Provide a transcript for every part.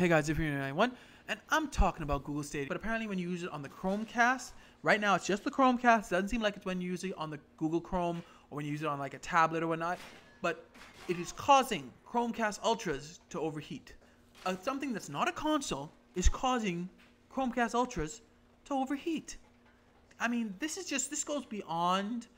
Hey guys, if you're 91, and I'm talking about Google Stadia. But apparently, when you use it on the Chromecast, right now it's just the Chromecast. It doesn't seem like it's when you use it on the Google Chrome or when you use it on like a tablet or whatnot. But it is causing Chromecast Ultras to overheat. Uh, something that's not a console is causing Chromecast Ultras to overheat. I mean, this is just this goes beyond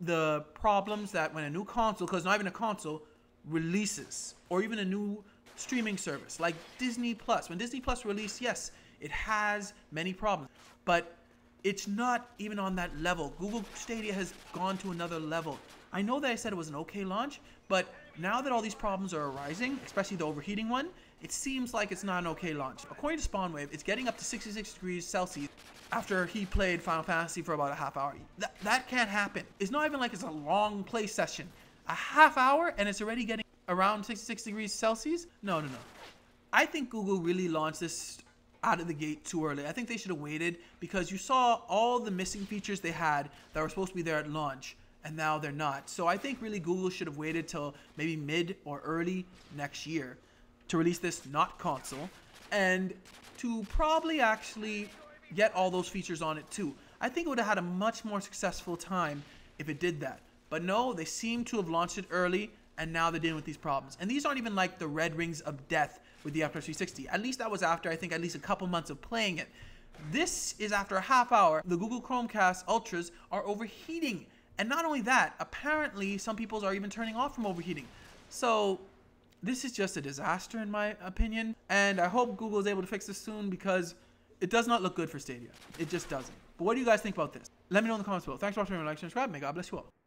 the problems that when a new console, because not even a console, releases, or even a new streaming service like Disney Plus. When Disney Plus released, yes, it has many problems, but it's not even on that level. Google Stadia has gone to another level. I know that I said it was an okay launch, but now that all these problems are arising, especially the overheating one, it seems like it's not an okay launch. According to Spawnwave, it's getting up to 66 degrees Celsius after he played Final Fantasy for about a half hour. That, that can't happen. It's not even like it's a long play session. A half hour and it's already getting around 66 degrees Celsius? No, no, no. I think Google really launched this out of the gate too early. I think they should have waited because you saw all the missing features they had that were supposed to be there at launch and now they're not. So I think really Google should have waited till maybe mid or early next year to release this not console and to probably actually get all those features on it too. I think it would have had a much more successful time if it did that. But no, they seem to have launched it early and now they're dealing with these problems. And these aren't even like the red rings of death with the Xbox 360. At least that was after I think at least a couple months of playing it. This is after a half hour. The Google Chromecast Ultras are overheating. And not only that, apparently some people's are even turning off from overheating. So this is just a disaster in my opinion. And I hope Google is able to fix this soon because it does not look good for Stadia. It just doesn't. But what do you guys think about this? Let me know in the comments below. Thanks for watching. Like, subscribe. May God bless you all.